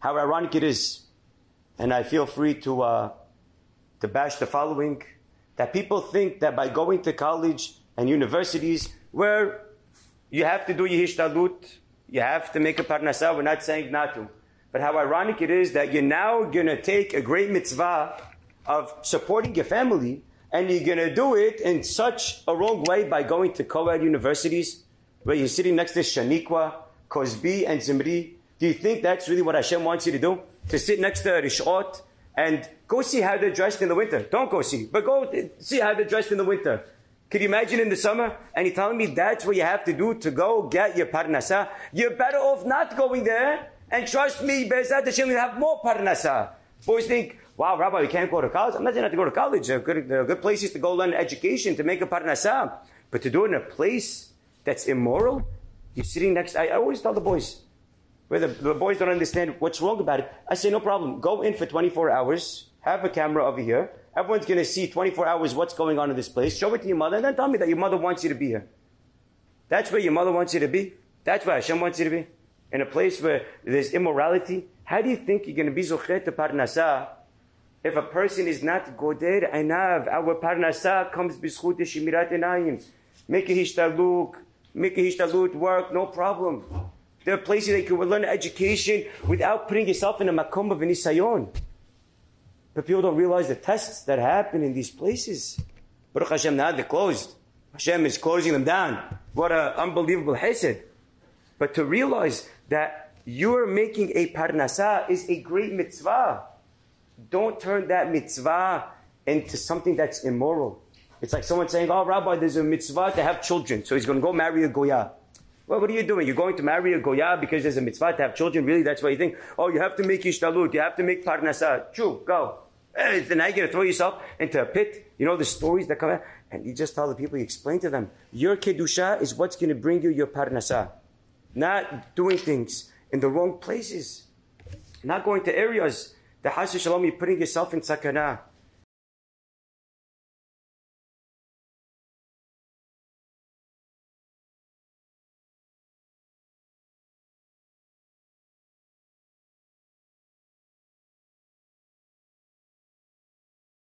how ironic it is, and I feel free to, uh, to bash the following, that people think that by going to college and universities where you have to do your hishtalut, you have to make a parnasah, we're not saying not to. But how ironic it is that you're now going to take a great mitzvah of supporting your family and you're going to do it in such a wrong way by going to co-ed universities where you're sitting next to Shaniqua, Kozbi, and Zimri. Do you think that's really what Hashem wants you to do? To sit next to Rishot and go see how they're dressed in the winter. Don't go see, but go see how they're dressed in the winter. Could you imagine in the summer? And you're telling me that's what you have to do to go get your parnasa? You're better off not going there. And trust me, Bezat Hashem, you'll have more parnasa. Boys think, wow, Rabbi, we can't go to college. I'm not saying not to go to college. There are good, there are good places to go learn education, to make a parnasa. But to do it in a place that's immoral, you're sitting next, I, I always tell the boys, where the, the boys don't understand what's wrong about it. I say, no problem. Go in for 24 hours, have a camera over here, Everyone's going to see 24 hours what's going on in this place. Show it to your mother and then tell me that your mother wants you to be here. That's where your mother wants you to be. That's where Hashem wants you to be. In a place where there's immorality. How do you think you're going to be zochet to parnasa if a person is not goder einav? Our parnasa comes b'zchut shemirat enayim. Make a hishtaluk, make a hishtalut work, no problem. There are places that you can learn education without putting yourself in a makom of an. But people don't realize the tests that happen in these places. Baruch Hashem, now they're closed. Hashem is closing them down. What an unbelievable hesed. But to realize that you're making a parnasa is a great mitzvah. Don't turn that mitzvah into something that's immoral. It's like someone saying, oh, Rabbi, there's a mitzvah to have children, so he's going to go marry a goya. Well, what are you doing? You're going to marry a goya because there's a mitzvah to have children? Really? That's what you think? Oh, you have to make ishtalut. You have to make parnasa. True, go. And then now you're going to throw yourself into a pit. You know the stories that come out? And you just tell the people, you explain to them, your kedusha is what's going to bring you your parnasa. Not doing things in the wrong places. Not going to areas that, has shalom, you're putting yourself in sakana.